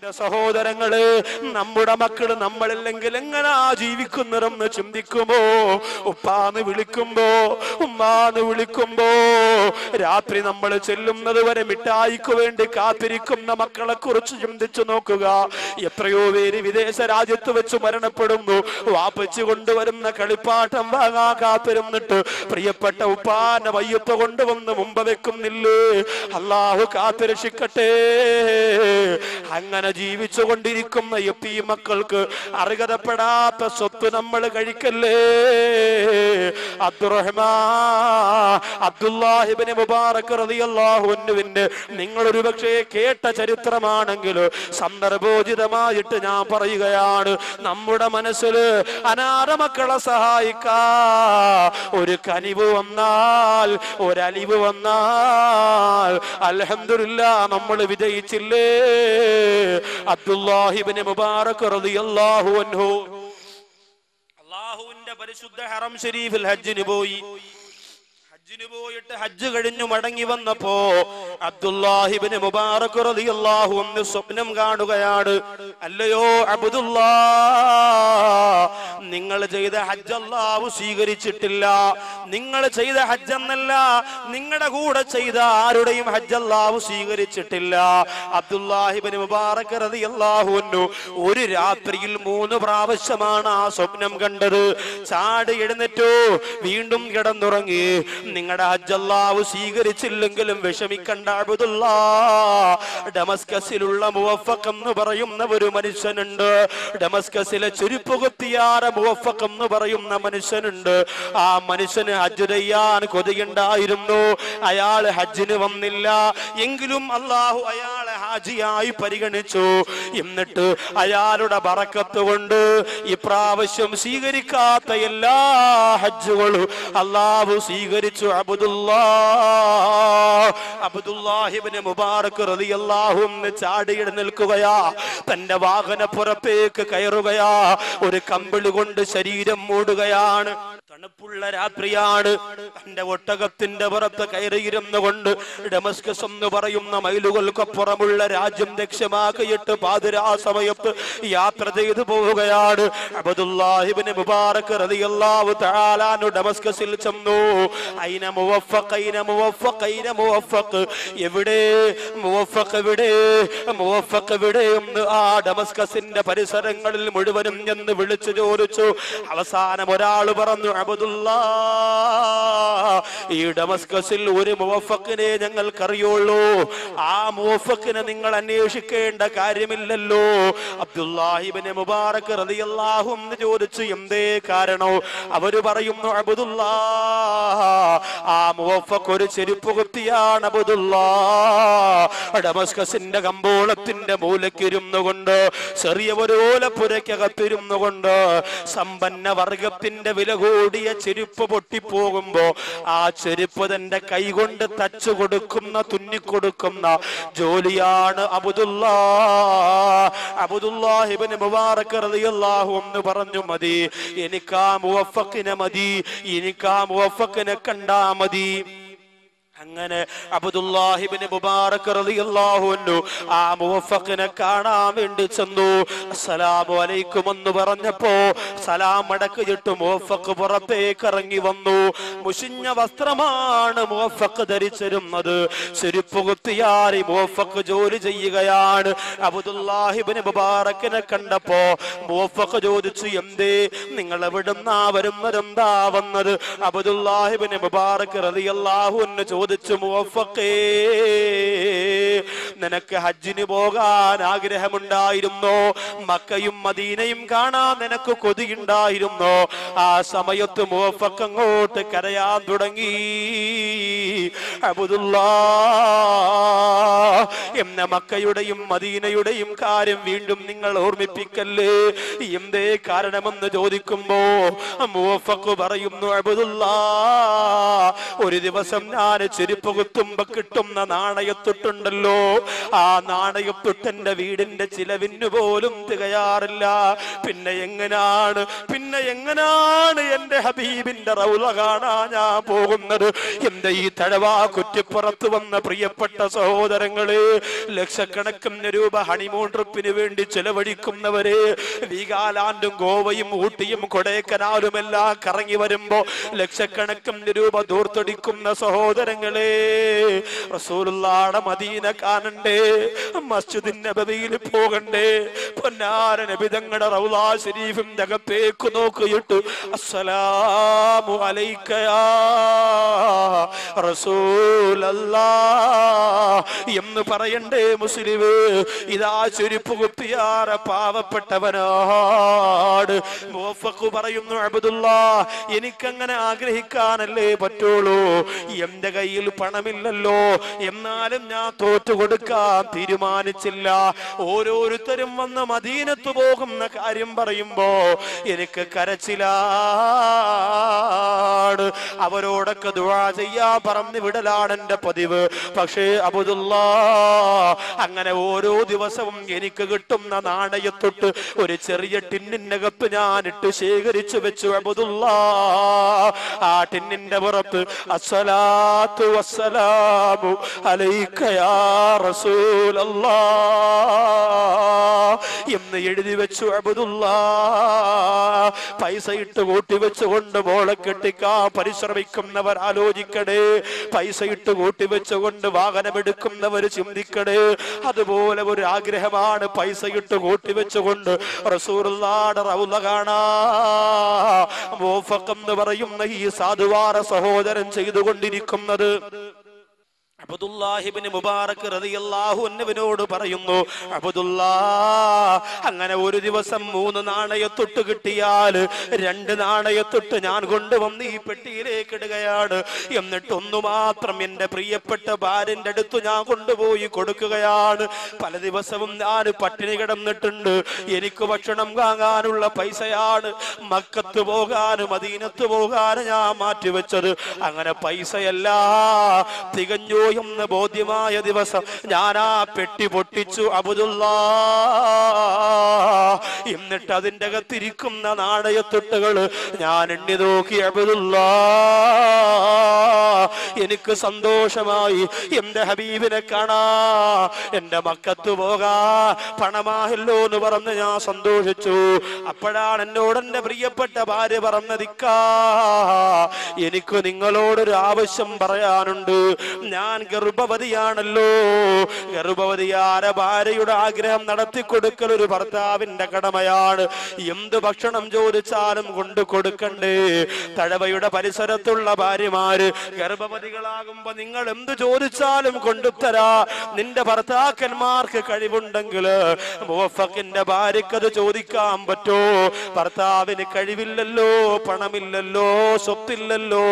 എന്റെ സഹോദരങ്ങൾ നമ്മുടെ മക്കൾ നമ്മളില്ലെങ്കിൽ എങ്ങനാ ജീവിക്കുന്നതെന്ന് ചിന്തിക്കുമ്പോ ഉപ്പാന്ന് വിളിക്കുമ്പോ ഉമ്മാന്ന് വിളിക്കുമ്പോ രാത്രി നമ്മൾ ചെല്ലുന്നത് വരെ മിഠായിക്ക് വേണ്ടി കാത്തിരിക്കുന്ന മക്കളെ കുറിച്ച് ചിന്തിച്ചു നോക്കുക. എത്രയോ പേര് വിദേശ രാജ്യത്ത് വെച്ച് മരണപ്പെടുന്നു. വാപ്പച്ചു കൊണ്ടുവരുന്ന കളിപ്പാട്ടം വാങ്ങാ കാത്തിരുന്നിട്ട് പ്രിയപ്പെട്ട ഉപ്പാന്റെ വയ്യത്ത് കൊണ്ടുവന്ന് മുമ്പ് വെക്കുന്നില്ലേ? അള്ളാഹു കാത്തിരക്ഷിക്കട്ടെ. അങ്ങനെ ജീവിച്ചു കൊണ്ടിരിക്കുന്ന എപ്പി മക്കൾക്ക് അർഹതപ്പെടാത്ത സ്വത്ത് നമ്മൾ കഴിക്കല്ലേ? അബ്ദുറഹ്മാ അബ്ദുല്ലാഹിബിന് മുബാറക് റതിയല്ലാഹുവിന്റെ നിങ്ങൾ ഒരുപക്ഷേ കേട്ട ചരിത്രമാണെങ്കിൽ സന്ദർഭോചിതമായിട്ട് ഞാൻ പറയുകയാണ് നമ്മുടെ മനസ്സിൽ അനാഥ മക്കളെ സഹായിക്കാ. ഒരു കനിവ് വന്നാൽ ഒരലിവ് വന്നാൽ അൽഹംദുലില്ലാ നമ്മൾ വിജയിച്ചില്ലേ? അബ്ദുല്ലാഹിബിന് മുബാറക് അള്ളാഹുവിന്റെ പരിശുദ്ധ ഹറം ഷരീഫിൽ ഹജ്ജിന് പോയി. ഹജ്ജിന് പോയിട്ട് ഹജ്ജ് കഴിഞ്ഞു മടങ്ങി വന്നപ്പോ അബ്ദുല്ലാഹിബിന് മുബാറക് റളിയല്ലാഹു അൻഹു സ്വപ്നം കാണുകയാണ്. അല്ലയോ അബ്ദുല്ലാ നിങ്ങൾ ചെയ്ത ഹജ്ജ് അല്ലാഹു സ്വീകരിച്ചിട്ടില്ല. നിങ്ങൾ ചെയ്ത ഹജ്ജ് എന്നല്ല നിങ്ങളുടെ കൂടെ ചെയ്ത ആരുടെയും ഹജ്ജ് അല്ലാഹു സ്വീകരിച്ചിട്ടില്ല. അബ്ദുല്ലാഹിബിന് മുബാറക് റളിയല്ലാഹു അൻഹു ഒരു രാത്രിയിൽ മൂന്ന് പ്രാവശ്യമാണ് ആ സ്വപ്നം കണ്ടത്. ചാടി എഴുന്നേറ്റു വീണ്ടും കിടന്നുറങ്ങി. നിങ്ങളുടെ ഹജ്ജല്ലാവ് സ്വീകരിച്ചില്ലെങ്കിലും വിഷമിക്കണ്ട അബുദുള്ള ഡമസ്കസിലുള്ള മുവഫക്ക് എന്ന് പറയുന്ന ഒരു മനുഷ്യനുണ്ട്. ഡമസ്കസിലെ ചുരുപ്പുകുത്തിയാറ മുവഫക്ക് എന്ന് പറയുന്ന മനുഷ്യനുണ്ട്. ആ മനുഷ്യന് ഹജ്ജ് ചെയ്യാൻ കൊതിയുണ്ടായിരുന്നു. അയാൾ ഹജ്ജിന് വന്നില്ല. എങ്കിലും അള്ളാഹു അയാളെ ഹാജിയായി പരിഗണിച്ചു. എന്നിട്ട് അയാളുടെ ബറക്കത്ത് കൊണ്ട് ഇപ്രാവശ്യം സ്വീകരിക്കാത്ത എല്ലാ ഹജ്ജുകളും അള്ളാഹു സ്വീകരിച്ചു. അബുദുല്ലാഹിബിന് മുബാറക് റളിയല്ലാഹു അൻഹു ചാടി എഴുന്നേൽക്കുകയാ തന്റെ വാഹനപ്പുറത്തേക്ക് കയറുകയാ. ഒരു കമ്പിളി കൊണ്ട് ശരീരം മൂടുകയാണ്. തണുപ്പുള്ള രാത്രിയാണ്. തന്റെ ഒട്ടകത്തിന്റെ പുറത്ത് കയറിയിരുന്നു കൊണ്ട് ഡമസ്കസ് എന്ന് പറയുന്ന മൈലുകൾക്കപ്പുറമുള്ള രാജ്യം ലക്ഷ്യമാക്കിയിട്ട് പാതിരാ സമയത്ത് യാത്ര ചെയ്തു പോവുകയാണ്. അബദുല്ലാഹിബിന് മുബാറക് റളിയല്ലാഹു തആലാനു ഡമസ്കസിൽ ചെന്നു. ഐന മുവഫഖ് ഐന മുവഫഖ് ഐന മുവഫഖ്? എവിടെ? മുവഫഖ് എവിടെ? മുവഫഖ് എവിടെ? എന്ന് ആ ഡമസ്കസിന്റെ പരിസരങ്ങളിൽ മുഴുവനും എന്ന് വിളിച്ചു ചോദിച്ചു. അവസാനം ഒരാൾ പറഞ്ഞു ഈ ഡമസ്കസിൽ ഒരു മുവഫക്കിനെ ഞങ്ങൾക്കറിയുള്ളൂ. ആ മുവഫക്കിനെ നിങ്ങൾ അന്വേഷിക്കേണ്ട കാര്യമില്ലല്ലോ. അബ്ദുല്ലാഹിബിന് മുബാറക് റതിയല്ലാഹും ചോദിച്ചു എന്തേ കാരണോ? അവർ പറയുന്നു അബുദുല്ലാ ആ മുവഫക്ക് ഒരു ചെരുപ്പ് കുത്തിയാണ് അബ്ദുല്ലാ. ഡമസ്കസിന്റെ കമ്പോളത്തിന്റെ മൂലക്കിരുന്നു കൊണ്ട് ചെറിയ ഒരു ഓലപ്പുരയ്ക്കകത്തിരുന്നു കൊണ്ട് സമ്പന്ന വർഗത്തിന്റെ വില കൂടിയ ചെരുപ്പ് പൊട്ടിപ്പോകുമ്പോ ആ ചെരുപ്പ് തന്റെ കൈകൊണ്ട് തച്ചു കൊടുക്കുന്ന തുന്നിക്കൊടുക്കുന്ന ജോലിയാണ് അബുദുല്ല. അബുദുല്ലാഹിബിന് മുബാറക് റളിയല്ലാഹു എന്ന് പറഞ്ഞു മതി എനിക്കാ മുവഫക്കിനെ മതി എനിക്ക് മുവഫക്കിനെ കണ്ടാ മതി. അങ്ങനെ അബ്ദുല്ലാഹിബ്നു മുബാറക് റളിയല്ലാഹു അൻഹു ആ മുവഫഖിനെ കാണാൻ വേണ്ടി ചെന്നു. അസ്സലാമു അലൈക്കും എന്ന് പറഞ്ഞപ്പോ സലാം മടക്കിയിട്ട് മുവഫഖ് പുറത്തേക്ക് ഇറങ്ങി വന്നു. മുഷിഞ്ഞ വസ്ത്രമാണ് മുവഫഖ് ധരിച്ചിരുന്നത്. ചെരുപ്പ് കുത്തിയാറി മുവഫഖ് ജോലി ചെയ്യുകയാണ്. അബ്ദുല്ലാഹിബ്നു മുബാറക്കിനെ കണ്ടപ്പോ മുവഫഖ് ചോദിച്ചു എന്തേ നിങ്ങൾ എവിടുന്നാ വരുന്നതെന്താ വന്നത്? അബ്ദുല്ലാഹിബ്നു മുബാറക് റളിയല്ലാഹു അൻഹു ചോദിച്ചു മുവഫഖേ നിനക്ക് ഹജ്ജിന് പോകാൻ ആഗ്രഹമുണ്ടായിരുന്നു? മക്കയും മദീനയും കാണാൻ നിനക്ക് കൊതിയുണ്ടായിരുന്നു? ആ സമയത്ത് അങ്ങോട്ട് കരയാൻ തുടങ്ങി. എന്ന മക്കയുടെയും മദീനയുടെയും കാര്യം വീണ്ടും നിങ്ങൾ ഓർമ്മിപ്പിക്കല്ലേ? എന്തേ കാരണമെന്ന് ചോദിക്കുമ്പോ മുവഫഖ് പറയുന്നു അബുദുല്ല ഒരു ദിവസം ഞാൻ ചെരുപ്പ് കുത്തുമ്പോ കിട്ടുന്ന നാണയത്തൊട്ടുണ്ടല്ലോ. ആ നാണയത്തൊട്ടെന്റെ വീടിന്റെ ചിലവിന് പോലും തികയാറില്ല. പിന്നെ എങ്ങനാണ് പിന്നെ എങ്ങനാണ് എന്റെ ഹബീബിന്റെ റൗല കാണാൻ ഞാൻ പോകുന്നത്? എന്റെ ഈ തഴവാ കുറ്റിപ്പുറത്ത് വന്ന പ്രിയപ്പെട്ട സഹോദരങ്ങൾ ലക്ഷക്കണക്കിന് രൂപ ഹണിമൂൺ ട്രിപ്പിന് വേണ്ടി ചെലവഴിക്കുന്നവര് വീഗാലാൻഡും ഗോവയും ഊട്ടിയും കൊടേക്കനാലും എല്ലാം കറങ്ങി വരുമ്പോ ലക്ഷക്കണക്കിന് രൂപ ദൂർത്തടിക്കുന്ന സഹോദരങ്ങളെ റസൂലുള്ളാടെ മദീന കാണണ്ടേ മസ്ജിദിൻ നബവിയിൽ പോകണ്ടേ? പൊന്നാര നബിതങ്ങളുടെ റൗലാ ശരീഫും അകത്തേക്ക് നോക്കിയിട്ട് അസ്സലാമു അലൈക്കയാ റസൂലല്ലാ എന്ന് പറയണ്ടേ മുസ്ലിം ഇതാ ചുരുപ്പ് കുത്തിയാറ പാവപ്പെട്ടവനാട്. പറയുന്നു അബ്ദുള്ള എനിക്കങ്ങനെ ആഗ്രഹിക്കാനല്ലേ പറ്റുള്ളൂ? എന്റെ കയ്യിൽ പണമില്ലല്ലോ. എന്നാലും ഞാൻ തോറ്റു കൊടുക്കാൻ തീരുമാനിച്ചില്ല. ഓരോരുത്തരും വന്ന് മദീനത്ത് പോകുന്ന കാര്യം പറയുമ്പോ എനിക്ക് കരച്ചിലാണ്. അവരോടൊക്കെ ദുവാ ചെയ്യാ പറഞ്ഞു വിടലാണ് എന്റെ പതിവ്. പക്ഷേ അബുദുള്ള അങ്ങനെ ഓരോ ദിവസവും എനിക്ക് കിട്ടുന്ന നാണയത്തൊട്ട് ഒരു ചെറിയ ടിന്നിനകത്ത് ഞാൻ ഇട്ട് ശേഖരിച്ചു വെച്ചു. അബുദുള്ള ആ ടിന്നിന്റെ പുറത്ത് അസ്സലാത്തു വസ്സലാമു അലൈക യാ റസൂലല്ലാ എന്ന് എഴുതി വെച്ചു അബുദുള്ള പൈസ ഇട്ട് കൂട്ടി വെച്ചുകൊണ്ട് മോളെ കെട്ടിക്കാ പരിശ്രമിക്കുന്നവർ ആലോചിക്കണേ പൈസ ഇട്ട് കൂട്ടി വെച്ചുകൊണ്ട് വാഹനമെടുക്കുന്നവർ ചിന്തിക്കണേ അതുപോലെ ഒരു ആഗ്രഹമാണ് പൈസ ഇട്ട് കൂട്ടിവെച്ചുകൊണ്ട് റൗല കാണാ. എന്ന് പറയുന്ന ഈ സാധുവാര സഹോദരൻ ചെയ്തുകൊണ്ടിരിക്കുന്നത് അബ്ദുല്ലാഹിബ്നു മുബാറക് പറയുന്നു അബുദുല്ലാ അങ്ങനെ ഒരു ദിവസം മൂന്ന് നാണയത്തൊട്ട് കിട്ടിയാൽ രണ്ട് നാണയത്തൊട്ട് ഞാൻ കൊണ്ടുവന്ന് ഈ പെട്ടിയിലേക്ക് ഇടുകയാണ്. എന്നിട്ട് ഒന്നു മാത്രം എന്റെ പ്രിയപ്പെട്ട ഭാര്യന്റെ അടുത്ത് ഞാൻ കൊണ്ടുപോയി കൊടുക്കുകയാണ്. പല ദിവസവും ഞാൻ പട്ടിണി കിടന്നിട്ടുണ്ട്. എനിക്ക് ഭക്ഷണം വാങ്ങാനുള്ള പൈസയാണ് മക്കത്ത് പോകാനും മദീനത്ത് പോകാനും ഞാൻ മാറ്റിവെച്ചത്. അങ്ങനെ പൈസയല്ല തികഞ്ഞു എന്ന് ബോധ്യമായ ദിവസം ഞാൻ ആ പെട്ടി പൊട്ടിച്ചു അബുദുള്ള എന്നിട്ട് അതിന്റെ അകത്തിരിക്കുന്ന നാണയത്തൊട്ടുകൾ ഞാൻ എണ്ണി നോക്കി അബുദുള്ള എനിക്ക് സന്തോഷമായി എന്റെ ഹബീബിനെ കാണാ എന്റെ മക്കത്ത് പോകാ പണമാഹല്ലോ എന്ന് പറഞ്ഞ് ഞാൻ സന്തോഷിച്ചു. അപ്പോഴാണ് എന്നോട് എന്റെ പ്രിയപ്പെട്ട ഭാര്യ പറഞ്ഞതിക്കാ എനിക്ക് നിങ്ങളോടൊരു ആവശ്യം പറയാനുണ്ട്. ഞാൻ ഗർഭവതിയാണല്ലോ. ഗർഭവതിയാര ഭാര്യയുടെ ആഗ്രഹം നടത്തി കൊടുക്കൽ ഒരു ഭർത്താവിന്റെ കടമയാണ്. എന്ത് ഭക്ഷണം ചോദിച്ചാലും കൊണ്ടു കൊടുക്കണ്ടേ? തഴവയുടെ പരിസരത്തുള്ള ഭാര്യമാര് ഗർഭവതികളാകുമ്പോ നിങ്ങൾ എന്ത് ചോദിച്ചാലും കൊണ്ടുത്തരാ നിന്റെ ഭർത്താക്കന്മാർക്ക് കഴിവുണ്ടെങ്കിൽ മുവഫക്കിന്റെ ഭാര്യക്ക് അത് ചോദിക്കാൻ പറ്റോ? ഭർത്താവിന് കഴിവില്ലല്ലോ പണമില്ലല്ലോ സ്വത്തില്ലല്ലോ.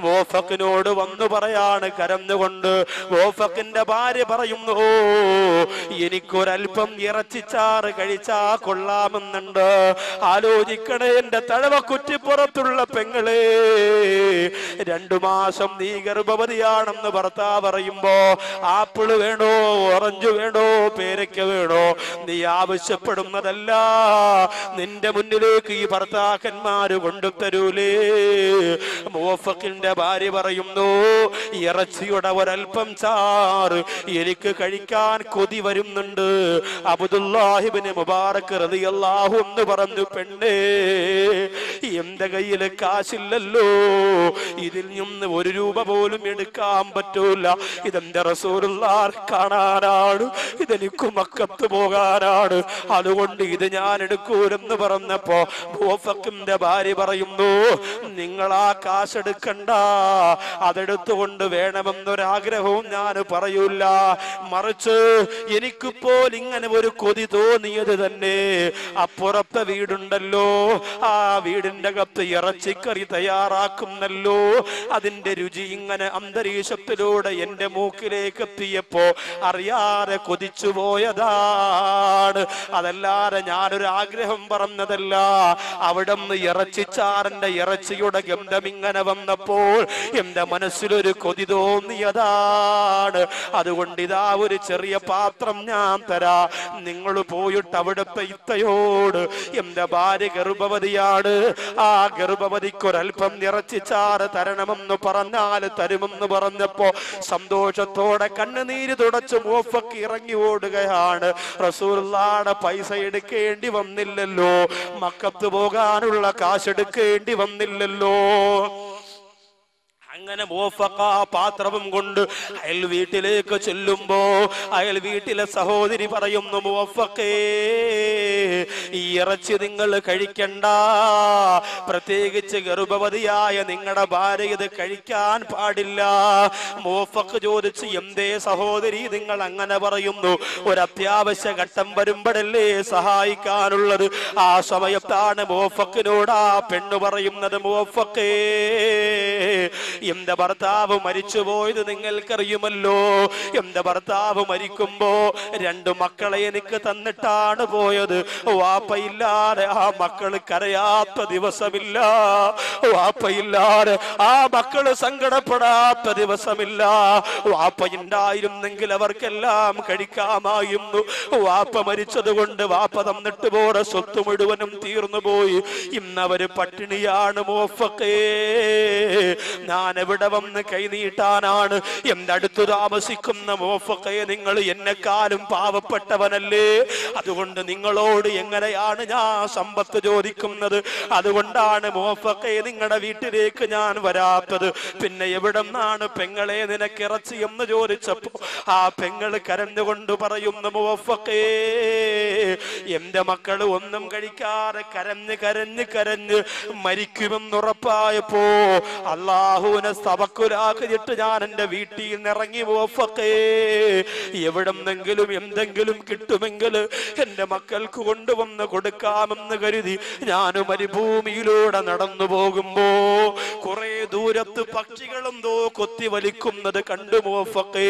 മുവഫക്കിനോട് വന്നു പറയാണ് കരഞ്ഞുകൊണ്ട് ഓഫക്കിന്റെ ഭാര്യ പറയുന്നു "ഓ, എനിക്കൊരൽപ്പം ഇറച്ചിച്ചാറ് കഴിച്ചാ കൊള്ളാമെന്നുണ്ട്. ആലോചിക്കണേ എന്റെ തഴവ കുറ്റിപ്പുറത്തുള്ള പെങ്ങളെ രണ്ടു മാസം നീ ഗർഭവതിയാണെന്ന് ഭർത്താവ് പറയുമ്പോ ആപ്പിൾ വേണോ ഓറഞ്ച് വേണോ പേരയ്ക്ക വേണോ നീ ആവശ്യപ്പെടുന്നതല്ല. നിന്റെ മുന്നിലേക്ക് ഈ ഭർത്താക്കന്മാര് കൊണ്ടുതരൂലേ. മോഫക്കിന്റെ ഭാര്യ പറയുന്നു ഇറച്ചിയുടെ ഒരൽപ്പം ചാറ് എനിക്ക് കഴിക്കാൻ കൊതി വരുന്നുണ്ട്. അബുദുല്ലാഹിബിന് മുബാറക് റളിയല്ലാഹു എന്ന് പറഞ്ഞു പെണ്ണേ എന്റെ കയ്യിൽ കാശില്ലല്ലോ. ഇതിൽ നിന്ന് ഒരു രൂപ പോലും എടുക്കാൻ പറ്റൂല. ഇതെന്റെ റസൂലുള്ളാർ കാണാനാണ്. ഇതെനിക്ക് മക്കത്ത് പോകാനാണ്. അതുകൊണ്ട് ഇത് ഞാൻ എടുക്കൂരെന്ന് പറഞ്ഞപ്പോ ബോഫക്കിന്റെ ഭാര്യ പറയുന്നു നിങ്ങൾ ആ കാശെടുക്കണ്ട. അതെടുത്തുകൊണ്ട് വേണമെന്നൊരാഗ്രഹവും ഞാൻ പറയൂല മറിച്ച് എനിക്കിപ്പോൾ ഇങ്ങനെ ഒരു കൊതി തോന്നിയത് തന്നെ. അപ്പുറത്തെ വീടുണ്ടല്ലോ. ആ വീടിന്റെ അകത്ത് ഇറച്ചിക്കറി തയ്യാറാക്കുന്നല്ലോ. അതിന്റെ രുചി ഇങ്ങനെ അന്തരീക്ഷത്തിലൂടെ എന്റെ മൂക്കിലേക്ക് എത്തിയപ്പോ അറിയാതെ കൊതിച്ചു പോയതാണ്. അതല്ലാതെ ഞാനൊരു ആഗ്രഹം പറഞ്ഞതല്ല. അവിടെ നിന്ന് ഇറച്ചിച്ചാറിന്റെ ഇറച്ചിയുടെ ഗന്ധം ഇങ്ങനെ വന്നപ്പോൾ എന്റെ മനസ്സിലൊരു കൊതി തോന്നിയതാണ്. അതുകൊണ്ട് ഇതാ ഒരു ചെറിയ പാത്രം ഞാൻ തരാ. നിങ്ങൾ പോയിട്ട് അവിടുത്തെ ഇത്തയോട് എന്റെ ഭാര്യ ഗർഭവതിയാണ്. ആ ഗർഭവതിക്കൊരൽപ്പം ഇറച്ചിച്ചാറ് തരണമെന്ന് പറഞ്ഞാൽ തരുമെന്ന് പറഞ്ഞപ്പോ സന്തോഷത്തോടെ കണ്ണുനീര് തുടച്ച് മോഫക്ക് ഇറങ്ങി ഓടുകയാണ്. റസൂർലാടെ പൈസ എടുക്കേണ്ടി വന്നില്ലല്ലോ. മക്കത്ത് പോകാനുള്ള കാശെടുക്കേണ്ടി വന്നില്ലല്ലോ. അങ്ങനെ മോഫക്ക പാത്രവും കൊണ്ട് അയൽ വീട്ടിലേക്ക് ചെല്ലുമ്പോ അയൽ വീട്ടിലെ സഹോദരി പറയുന്നു മോഫക്കേ ഈ ഇറച്ചി നിങ്ങൾ കഴിക്കണ്ട. പ്രത്യേകിച്ച് ഗർഭവതിയായ നിങ്ങളുടെ ഭാര്യ ഇത് കഴിക്കാൻ പാടില്ല. മോഫക്ക് ചോദിച്ച് എന്തേ സഹോദരി? നിങ്ങൾ അങ്ങനെ പറയുന്നു ഒരു അത്യാവശ്യ ഘട്ടം വരുമ്പോഴല്ലേ സഹായിക്കാനുള്ളത്? ആ സമയത്താണ് മോഫക്കിനോട് ആ പെണ്ണ് പറയുന്നത് മോഫക്കേ എന്റെ ഭർത്താവ് മരിച്ചുപോയത് നിങ്ങൾക്കറിയുമല്ലോ? എന്റെ ഭർത്താവ് മരിക്കുമ്പോ രണ്ടു മക്കളെ എനിക്ക് തന്നിട്ടാണ് പോയത്. വാപ്പയില്ലാതെ ആ മക്കൾ കരയാത്ത ദിവസമില്ല. വാപ്പയില്ലാതെ ആ മക്കൾ സങ്കടപ്പെടാത്ത ദിവസമില്ല. വാപ്പയുണ്ടായിരുന്നെങ്കിൽ അവർക്കെല്ലാം കഴിക്കാമായിരുന്നു. വാപ്പ മരിച്ചത് കൊണ്ട് വാപ്പ തന്നിട്ട് പോടെ സ്വത്ത് മുഴുവനും തീർന്നു പോയി ഇന്നവര് പട്ടിണിയാണ് മോഫക്കേ. ഞാൻ എവിടെ വന്ന് കൈനീട്ടാനാണ് താമസിക്കുന്ന മോഫക്കയെ നിങ്ങൾ എന്നെക്കാലും പാവപ്പെട്ടവനല്ലേ? അതുകൊണ്ട് നിങ്ങളോട് എങ്ങനെയാണ് ഞാൻ സമ്പത്ത് ചോദിക്കുന്നത്? അതുകൊണ്ടാണ് മോഫക്കയെ നിങ്ങളുടെ വീട്ടിലേക്ക് ഞാൻ വരാത്തത്. പിന്നെ എവിടെ നിന്നാണ് പെങ്ങളെ നിനക്ക് ഇറച്ചി എന്ന് ചോദിച്ചപ്പോ ആ പെങ്ങൾ കരഞ്ഞുകൊണ്ട് പറയുന്നു മോഫക്കേ എന്റെ മക്കൾ ഒന്നും കഴിക്കാതെ കരഞ്ഞ് കരഞ്ഞ് കരഞ്ഞ് മരിക്കുമെന്നുറപ്പായപ്പോ അള്ളാഹുവിനെ സബക്കുലാക്കിയിട്ട് ഞാൻ എന്റെ വീട്ടിൽ നിന്ന് ഇറങ്ങി പോഫക്കേ എവിടെന്നെങ്കിലും എന്തെങ്കിലും കിട്ടുമെങ്കിൽ എന്റെ മക്കൾക്ക് കൊണ്ടുവന്ന് കൊടുക്കാമെന്ന് കരുതി ഞാൻ മരുഭൂമിയിലൂടെ നടന്നു പോകുമ്പോ കുറെ ദൂരത്ത് പക്ഷികളെന്തോ കൊത്തി വലിക്കുന്നത് കണ്ടു മോഫക്കേ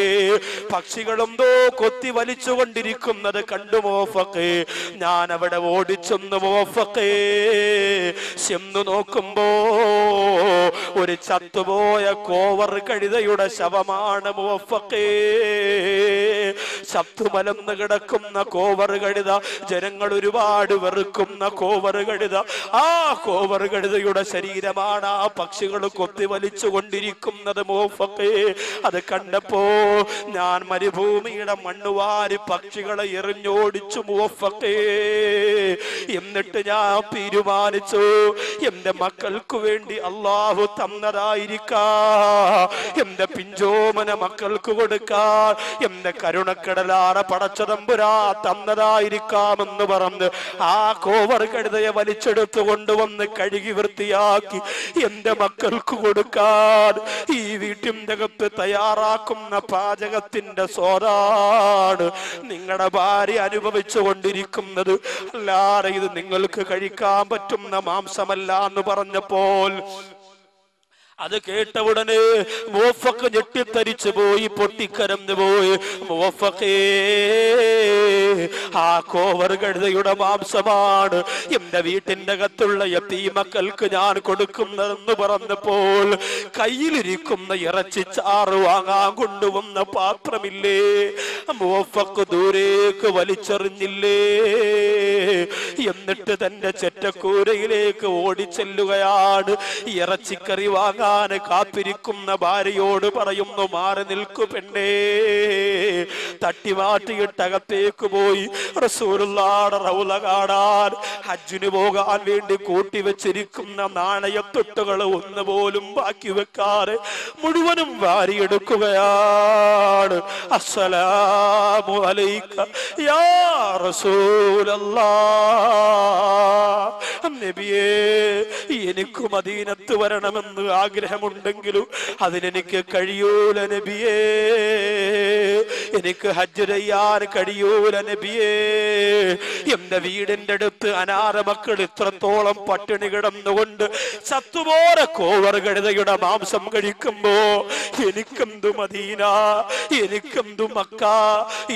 പക്ഷികളെന്തോ കൊത്തി വലിച്ചുകൊണ്ടിരിക്കുന്നത് കണ്ടു മോഫക്കേ ഞാൻ അവിടെ ഓടിച്ചൊന്ന് മോഫക്കേ ചെന്ന് നോക്കുമ്പോ ഒരു ചത്തുപോയ കോവർ കഴുതയുടെ ശവമാണ് ശബ്ദമലന്ന് കിടക്കുന്ന കോവർ കഴുത ജനങ്ങൾ ഒരുപാട് വെറുക്കുന്ന കോവർ കഴുത. ആ കോവർ കഴുതയുടെ ശരീരമാണ് ആ പക്ഷികൾ കൊത്തി വലിച്ചു കൊണ്ടിരിക്കുന്നത് അത് കണ്ടപ്പോ ഞാൻ മരുഭൂമിയുടെ മണ്ണുവാരി പക്ഷികളെ എറിഞ്ഞോടിച്ചു എന്നിട്ട് ഞാൻ തീരുമാനിച്ചു എന്റെ മക്കൾക്ക് വേണ്ടി അള്ളാഹു തന്നതായിരിക്കാ എന്റെ പിഞ്ചോമന മക്കൾക്ക് കൊടുക്കാൻ എന്റെ കരുണക്കടലാറ പടച്ചതമ്പുരാ തന്നതായിരിക്കാമെന്ന് പറഞ്ഞ് ആ കോവർ കഴുതയെ വലിച്ചെടുത്തു കൊണ്ടുവന്ന് കഴുകി വൃത്തിയാക്കി എന്റെ മക്കൾക്ക് കൊടുക്കാൻ ഈ വീട്ടിന്റെ അകത്ത് തയ്യാറാക്കുന്ന പാചകത്തിന്റെ സ്വാദാണ് നിങ്ങളുടെ ഭാര്യ അനുഭവിച്ചു കൊണ്ടിരിക്കുന്നത്. അല്ലാതെ ഇത് നിങ്ങൾക്ക് കഴിക്കാൻ പറ്റുന്ന മാംസമല്ല എന്ന് പറഞ്ഞപ്പോൾ അത് കേട്ട ഉടനെ മോഫക്ക് ഞെട്ടിത്തരിച്ചു പോയി പൊട്ടിക്കരന്നു പോയി. മോഫക്കേ ആ കോവർ കഴുതയുടെ മാംസമാണ് എന്റെ വീട്ടിന്റെ അകത്തുള്ള എത്തീമക്കൾക്ക് ഞാൻ കൊടുക്കുന്നതെന്ന് പറഞ്ഞപ്പോൾ കയ്യിലിരിക്കുന്ന ഇറച്ചി ചാറ് വാങ്ങാൻ കൊണ്ടുവന്ന പാത്രമില്ലേ? ദൂരേക്ക് വലിച്ചെറിഞ്ഞില്ലേ? എന്നിട്ട് തന്റെ ചെറ്റക്കൂരയിലേക്ക് ഓടിച്ചെല്ലുകയാണ്. ഇറച്ചിക്കറി വാങ്ങാൻ കാത്തിരിക്കുന്ന ഭാര്യയോട് പറയുന്നു മാറി നിൽക്കു പെണ്ണേ. തട്ടിമാറ്റിയിട്ട് അകത്തേക്ക് പോയി. റസൂലുള്ളാടെ റൗല കാണാൻ ഹജ്ജിന് പോകാൻ വേണ്ടി കൂട്ടി വെച്ചിരിക്കുന്ന നാണയത്തൊട്ടുകൾ ഒന്നുപോലും ബാക്കി വെക്കാറ് മുഴുവനും വാരിയെടുക്കുകയാണ്. അസ്സലാമു അലൈക്ക യാ റസൂലല്ലാ നബിയേ എനിക്ക് മദീനത്ത് വരണമെന്ന് ആഗ്രഹമുണ്ടെങ്കിലും അതിനെനിക്ക് കഴിയൂല നബിയേ. എനിക്ക് ഹജ്ജ് കഴിയൂല നബിയേ. എന്റെ വീടിന്റെ അടുത്ത് അനാര മക്കൾ ഇത്രത്തോളം പട്ടിണി കിടന്നുകൊണ്ട് ചത്തുപോലെ കോവർ കഴുതയുടെ മാംസം കഴിക്കുമ്പോ എനിക്കെന്തു മദീന? എനിക്കെന്തു മക്ക?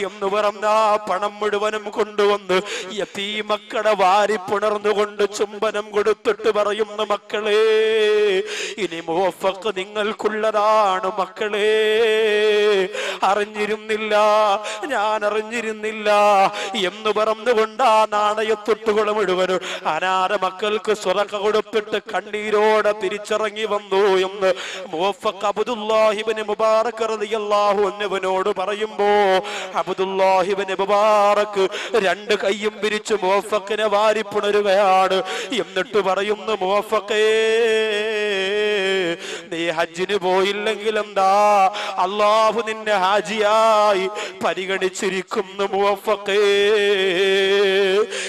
എന്ന് പറഞ്ഞ പണം മുഴുവനും കൊണ്ടുവന്ന് യതീ മക്കളെ വാരി പുണർന്നുകൊണ്ട് ചുംബനം കൊടുത്തിട്ട് പറയുന്നു മക്കളെ ഇനി മുവഫക്ക് നിങ്ങൾക്കുള്ളതാണ് മക്കളെ. അറിഞ്ഞിരുന്നില്ല ഞാൻ അറിഞ്ഞിരുന്നില്ല എന്ന് പറഞ്ഞുകൊണ്ട് ആ നാണയത്തൊട്ടുകൾ മുഴുവനും അനാഥ മക്കൾക്ക് സ്വതക്ക കൊടുത്തിട്ട് കണ്ണീരോടെ തിരിച്ചിറങ്ങി വന്നു എന്ന് മുവഫക്ക് അബുദുല്ലാഹിബിന് മുബാറക് റളിയല്ലാഹു പറയുമ്പോ അബ്ദുല്ലാഹിബ്നു മുബാറക്ക് രണ്ട് കൈയും പിരിച്ച് മുവഫക്കിനെ വാരിപ്പുണരുകയാണ്. എന്നിട്ട് പറയുന്നു മുവഫക്കേ നീ ഹജ്ജിന് പോയില്ലെങ്കിൽ എന്താ? അള്ളാഹു നിന്നെ ഹാജിയായി പരിഗണിച്ചിരിക്കുന്നു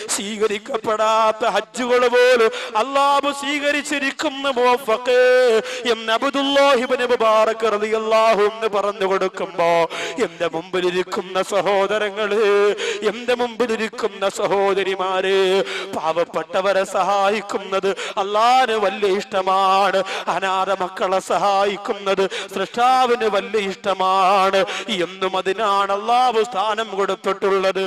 സ്വീകരിക്കപ്പെടാത്ത ഹജ്ജുകൾ പോലും അള്ളാഹു സ്വീകരിച്ചിരിക്കുന്നു മുബാറക് എന്ന് പറഞ്ഞു കൊടുക്കുമ്പോ എന്റെ മുമ്പിലിരിക്കുന്ന സഹോദരങ്ങൾ എന്റെ മുമ്പിലിരിക്കുന്ന സഹോദരിമാര് പാവപ്പെട്ടവരെ സഹായിക്കുന്നത് അള്ളാഹ് വലിയ ഇഷ്ടമാണ്. അനാഥ മക്കളെ സഹായിക്കുന്നത് സൃഷ്ടാവിന് വലിയ ഇഷ്ടമാണ്. എന്നും അതിനാണ് അള്ളാഹു സ്ഥാനം കൊടുത്തിട്ടുള്ളത്.